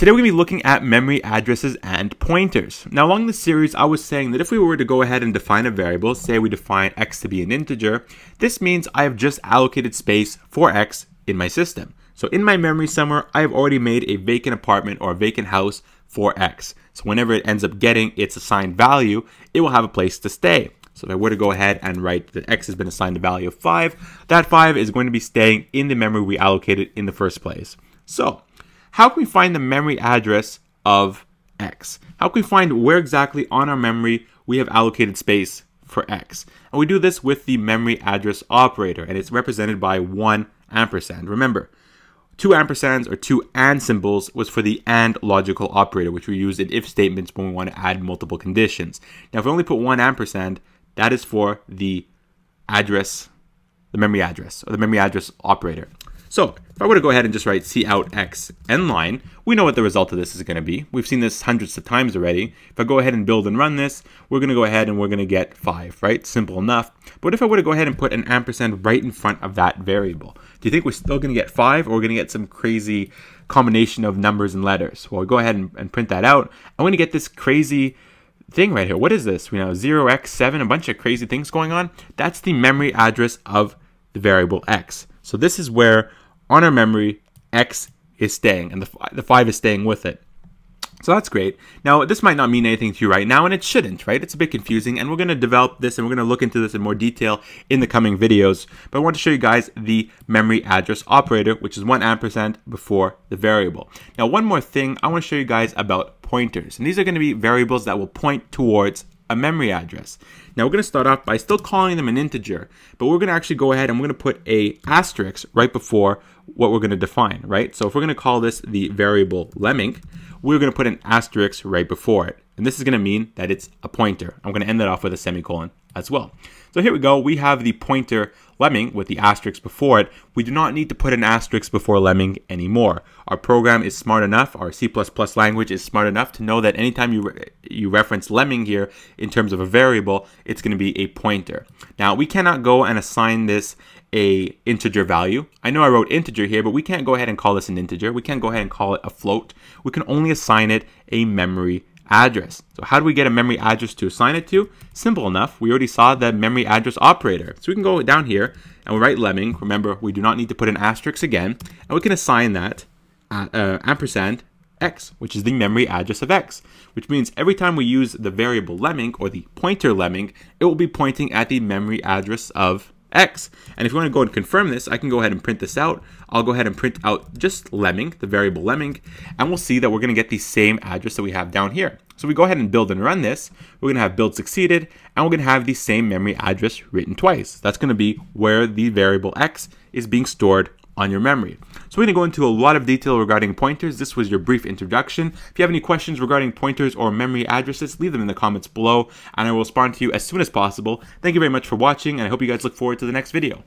Today we're going to be looking at memory addresses and pointers. Now along this series I was saying that if we were to go ahead and define a variable, say we define x to be an integer, this means I have just allocated space for x in my system. So in my memory somewhere, I have already made a vacant apartment or a vacant house for x. So whenever it ends up getting its assigned value, it will have a place to stay. So if I were to go ahead and write that x has been assigned a value of 5, that 5 is going to be staying in the memory we allocated in the first place. So how can we find the memory address of x? How can we find where exactly on our memory we have allocated space for x? And we do this with the memory address operator, and it's represented by one ampersand. Remember, two ampersands or two and symbols was for the and logical operator, which we use in if statements when we want to add multiple conditions. Now, if we only put one ampersand, that is for the address, the memory address, or the memory address operator. So if I were to go ahead and just write c cout x n line, we know what the result of this is going to be. We've seen this hundreds of times already. If I go ahead and build and run this, we're going to go ahead and we're going to get 5, right? Simple enough. But if I were to go ahead and put an ampersand right in front of that variable, do you think we're still going to get 5 or we're going to get some crazy combination of numbers and letters? Well, go ahead and, and print that out. I'm going to get this crazy thing right here. What is this? We know 0x7, a bunch of crazy things going on. That's the memory address of the variable x. So this is where on our memory, X is staying, and the, the 5 is staying with it. So that's great. Now, this might not mean anything to you right now, and it shouldn't, right? It's a bit confusing, and we're going to develop this and we're going to look into this in more detail in the coming videos. But I want to show you guys the memory address operator, which is 1 ampersand before the variable. Now, one more thing, I want to show you guys about pointers. And these are going to be variables that will point towards a memory address. Now we're going to start off by still calling them an integer, but we're going to actually go ahead and we're going to put a asterisk right before what we're going to define, right? So if we're going to call this the variable lemming, we're going to put an asterisk right before it. And this is going to mean that it's a pointer. I'm going to end that off with a semicolon as well. So here we go. We have the pointer lemming with the asterisk before it. We do not need to put an asterisk before lemming anymore. Our program is smart enough, our C++ language is smart enough to know that anytime you, re you reference lemming here in terms of a variable, it's going to be a pointer. Now we cannot go and assign this a integer value. I know I wrote integer here, but we can't go ahead and call this an integer. We can't go ahead and call it a float. We can only assign it a memory address. So how do we get a memory address to assign it to? Simple enough. We already saw the memory address operator. So we can go down here and we write lemming. Remember, we do not need to put an asterisk again. And we can assign that uh, ampersand x, which is the memory address of x, which means every time we use the variable lemming or the pointer lemming, it will be pointing at the memory address of x. And if you want to go and confirm this, I can go ahead and print this out. I'll go ahead and print out just lemming, the variable lemming, and we'll see that we're going to get the same address that we have down here. So we go ahead and build and run this. We're going to have build succeeded, and we're going to have the same memory address written twice. That's going to be where the variable x is being stored on your memory. So we're going to go into a lot of detail regarding pointers. This was your brief introduction. If you have any questions regarding pointers or memory addresses, leave them in the comments below and I will respond to you as soon as possible. Thank you very much for watching and I hope you guys look forward to the next video.